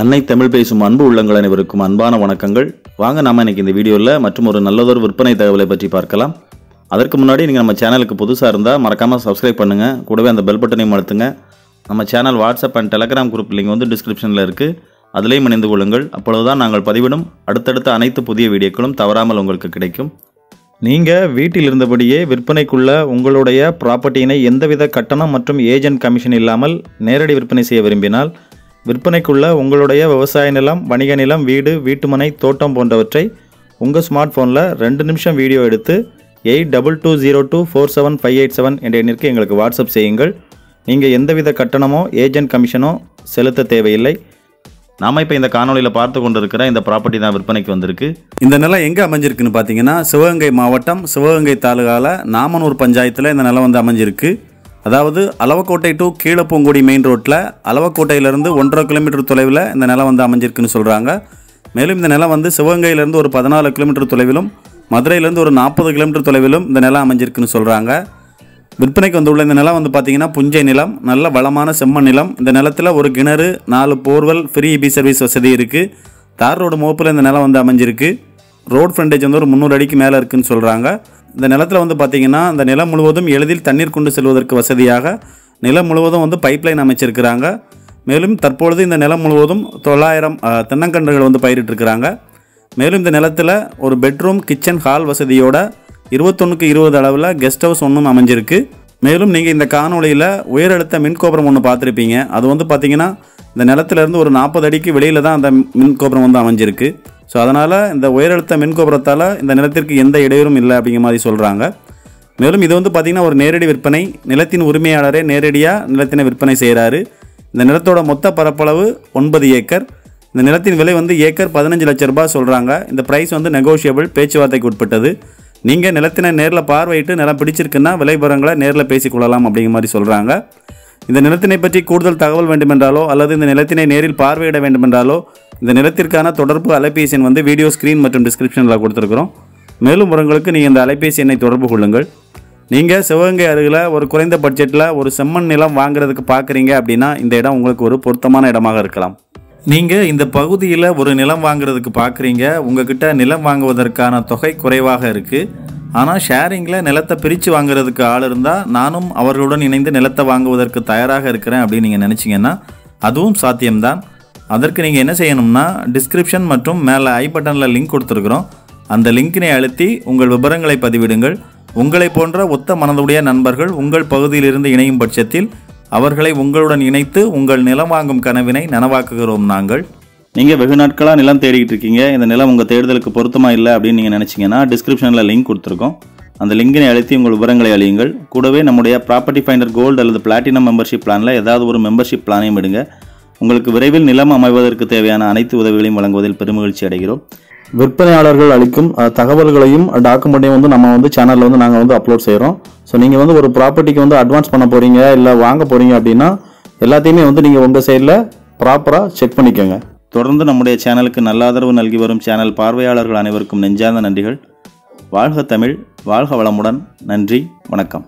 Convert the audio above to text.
அன்னை தமிழ் பேசும் அன்பு உள்ளங்கள் அனைவருக்கும் அன்பான வணக்கங்கள். வாங்க நாம இன்னைக்கு இந்த வீடியோவில் மற்றும் ஒரு நல்லதொரு விற்பனை தகவலை பற்றி பார்க்கலாம். அதற்கு முன்னாடி நீங்கள் நம்ம சேனலுக்கு புதுசாக இருந்தால் மறக்காமல் சப்ஸ்கிரைப் பண்ணுங்கள் கூடவே அந்த பெல் பட்டனையும் அழுத்துங்க. நம்ம channel WhatsApp and Telegram group link வந்து டிஸ்கிரிப்ஷனில் இருக்குது அதிலையும் இணைந்து கொள்ளுங்கள். அப்பொழுதுதான் நாங்கள் பதிவிடும் அடுத்தடுத்த அனைத்து புதிய வீடியோக்களும் தவறாமல் உங்களுக்கு கிடைக்கும். நீங்கள் வீட்டில் இருந்தபடியே விற்பனைக்குள்ள உங்களுடைய ப்ராப்பர்ட்டியினை எந்தவித கட்டணம் மற்றும் ஏஜென்ட் கமிஷன் இல்லாமல் நேரடி விற்பனை செய்ய விரும்பினால் விற்பனைக்குள்ள உங்களுடைய விவசாய நிலம் வணிக நிலம் வீடு வீட்டுமனை தோட்டம் போன்றவற்றை உங்கள் ஸ்மார்ட் ஃபோனில் ரெண்டு நிமிஷம் வீடியோ எடுத்து eight double two zero two four seven five eight seven என்ற எண்ணிற்கு எங்களுக்கு வாட்ஸ்அப் செய்யுங்கள். நீங்கள் எந்தவித கட்டணமோ ஏஜென்ட் கமிஷனோ செலுத்த தேவையில்லை. நாம இப்போ இந்த காணொலியில் பார்த்து கொண்டிருக்கிற இந்த ப்ராப்பர்ட்டி தான் விற்பனைக்கு வந்திருக்கு. இந்த நிலம் எங்கே அமைஞ்சிருக்குன்னு பார்த்தீங்கன்னா சிவகங்கை மாவட்டம் சிவகங்கை தாலுகாவில் நாமனூர் பஞ்சாயத்தில் இந்த நிலம் வந்து அமைஞ்சிருக்கு. அதாவது அளவக்கோட்டை டு கீழப்பூங்குடி மெயின் ரோட்டில் அளவக்கோட்டையிலேருந்து ஒன்றரை கிலோமீட்டர் தொலைவில் இந்த நிலம் வந்து அமைஞ்சிருக்குன்னு சொல்கிறாங்க மேலும் இந்த நிலம் வந்து சிவகங்கையிலேருந்து ஒரு பதினாலு கிலோமீட்டர் தொலைவிலும் மதுரையிலேருந்து ஒரு நாற்பது கிலோமீட்டர் தொலைவிலும் இந்த நிலம் அமைஞ்சிருக்குன்னு சொல்கிறாங்க விற்பனைக்கு வந்துள்ள இந்த நிலம் வந்து பார்த்தீங்கன்னா புஞ்சை நிலம் நல்ல வளமான செம்மண் நிலம். இந்த நிலத்தில் ஒரு கிணறு நாலு போர்வெல் ஃப்ரீ இபி சர்வீஸ் வசதி இருக்குது தார் ரோடு மோப்பில் இந்த நிலம் வந்து அமைஞ்சிருக்கு. ரோட் ஃப்ரண்டேஜ் வந்து ஒரு முந்நூறு அடிக்கு மேலே இருக்குதுன்னு சொல்கிறாங்க இந்த நிலத்தில் வந்து பார்த்தீங்கன்னா இந்த நிலம் முழுவதும் எளிதில் தண்ணீர் கொண்டு செல்வதற்கு வசதியாக நிலம் முழுவதும் வந்து பைப்லைன் அமைச்சிருக்கிறாங்க. மேலும் தற்பொழுது இந்த நிலம் முழுவதும் தொள்ளாயிரம் தென்னங்கன்றுகள் வந்து பயிரிட்டிருக்கிறாங்க. மேலும் இந்த நிலத்தில் ஒரு பெட்ரூம் கிச்சன் ஹால் வசதியோட இருபத்தொன்றுக்கு இருபது அளவில் கெஸ்ட் ஹவுஸ் ஒன்றும் அமைஞ்சிருக்கு. மேலும் நீங்கள் இந்த காணொளியில் உயரழுத்த மின் கோபுரம் ஒன்று பார்த்துருப்பீங்க. அது வந்து பார்த்தீங்கன்னா இந்த நிலத்திலேருந்து ஒரு நாற்பது அடிக்கு வெளியில் தான் அந்த மின் கோபுரம் வந்து அமைஞ்சிருக்கு. ஸோ அதனால் இந்த உயரழுத்த மின் கோபுரத்தால் இந்த நிலத்திற்கு எந்த இடையூறும் இல்லை அப்படிங்கிற மாதிரி சொல்கிறாங்க மேலும் இது வந்து பார்த்திங்கன்னா ஒரு நேரடி விற்பனை. நிலத்தின் உரிமையாளரே நேரடியாக நிலத்தினை விற்பனை செய்கிறாரு இந்த நிலத்தோட மொத்த பரப்பளவு ஒன்பது ஏக்கர். இந்த நிலத்தின் விலை வந்து ஏக்கர் பதினஞ்சு லட்ச ரூபாய் சொல்கிறாங்க இந்த ப்ரைஸ் வந்து நெகோஷியபிள் பேச்சுவார்த்தைக்கு உட்பட்டது. நீங்கள் நிலத்தினை நேரில் பார்வையிட்டு நிலம் பிடிச்சிருக்குன்னா விலைபரங்களை நேரில் பேசிக்கொள்ளலாம் அப்படிங்கிற மாதிரி சொல்கிறாங்க இந்த நிலத்தினை பற்றி கூடுதல் தகவல் வேண்டுமென்றாலோ அல்லது இந்த நிலத்தினை நேரில் பார்வையிட வேண்டுமென்றாலோ இந்த நிலத்திற்கான தொடர்பு அலைபேசி எண் வந்து வீடியோ ஸ்க்ரீன் மற்றும் டிஸ்கிரிப்ஷனில் கொடுத்துருக்குறோம். மேலும் உரங்களுக்கு நீங்கள் இந்த அலைபேசி எண்ணை தொடர்பு கொள்ளுங்கள். நீங்கள் சிவகங்கை அருகில் ஒரு குறைந்த பட்ஜெட்டில் ஒரு செம்மண் நிலம் வாங்குறதுக்கு பார்க்குறீங்க அப்படின்னா இந்த இடம் உங்களுக்கு ஒரு பொருத்தமான இடமாக இருக்கலாம். நீங்கள் இந்த பகுதியில் ஒரு நிலம் வாங்குறதுக்கு பார்க்குறீங்க உங்ககிட்ட நிலம் வாங்குவதற்கான தொகை குறைவாக இருக்குது ஆனால் ஷேரிங்கில் நிலத்தை பிரித்து வாங்குறதுக்கு ஆள் இருந்தால் நானும் அவர்களுடன் இணைந்து நிலத்தை வாங்குவதற்கு தயாராக இருக்கிறேன் அப்படின்னு நீங்கள் நினச்சிங்கன்னா அதுவும் சாத்தியம்தான். அதற்கு நீங்கள் என்ன செய்யணும்னா டிஸ்கிரிப்ஷன் மற்றும் மேலே ஐ பட்டனில் லிங்க் கொடுத்துருக்குறோம். அந்த லிங்கினை அழுத்தி உங்கள் விவரங்களை பதிவிடுங்கள். உங்களை போன்ற ஒத்த மனதுடைய நண்பர்கள் உங்கள் பகுதியிலிருந்து இணையும் பட்சத்தில் அவர்களை உங்களுடன் இணைத்து உங்கள் நிலம் வாங்கும் கனவினை நனவாக்குகிறோம் நாங்கள். நீங்கள் வெகு நாட்களாக நிலம் தேடிக்கிட்டு இருக்கீங்க. இந்த நிலம் உங்கள் தேடுதலுக்கு பொருத்தமாக இல்லை அப்படின்னு நீங்கள் நினச்சிங்கன்னா டிஸ்கிரிப்ஷனில் லிங்க் கொடுத்துருக்கோம். அந்த லிங்கினை அழுத்தி உங்கள் விவரங்களை அழியுங்கள். கூடவே நம்முடைய ப்ராப்பர்ட்டி ஃபைண்டர் கோல்டு அல்லது பிளாட்டினம் மெம்பர்ஷிப் பிளானில் ஏதாவது ஒரு மெம்பர்ஷிப் பிளானையும் விடுங்க உங்களுக்கு விரைவில் நிலம் அமைவதற்கு தேவையான அனைத்து உதவிகளையும் வழங்குவதில் பெருமகிழ்ச்சி அடைகிறோம். விற்பனையாளர்கள் அளிக்கும் தகவல்களையும் டாக்குமெண்ட்டையும் வந்து நம்ம வந்து சேனலில் வந்து நாங்கள் வந்து அப்லோட் செய்கிறோம் ஸோ நீங்கள் வந்து ஒரு ப்ராப்பர்ட்டிக்கு வந்து அட்வான்ஸ் பண்ண போகிறீங்க இல்லை வாங்க போகிறீங்க அப்படின்னா எல்லாத்தையுமே வந்து நீங்கள் உங்கள் சைடில் ப்ராப்பராக செக் பண்ணிக்கோங்க. தொடர்ந்து நம்முடைய சேனலுக்கு நல்ல ஆதரவு நல்கி வரும் சேனல் பார்வையாளர்கள் அனைவருக்கும் நெஞ்சார்ந்த நன்றிகள். வாழ்க தமிழ் வாழ்க வளமுடன். நன்றி வணக்கம்.